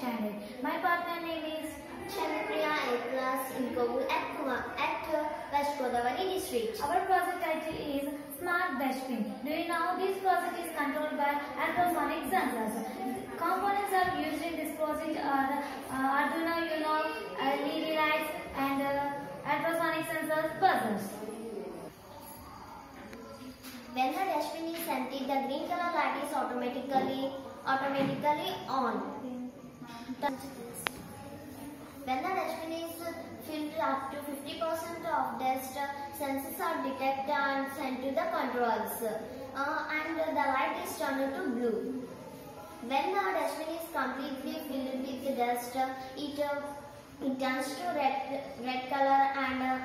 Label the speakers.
Speaker 1: Abhilasha studying 8th standard. My partner name is
Speaker 2: Chandrapriya A class in Kovvuru at, Kuma- at uh, West Godavari district.
Speaker 1: Our project title is Smart Dustbin. Do you know this project is controlled by ultrasonic sensors? Components are used in this project are uh, Arduino Uno, LED lights and uh, ultrasonic sensors buzzers.
Speaker 2: When the dustbin is empty, the green color light is automatically automatically on. When the dustbin is filled up to 50% of dust, sensors are detected and sent to the controls, uh, and the light is turned to blue. When the dustbin is completely filled with dust, it uh, it turns to red red color, and uh,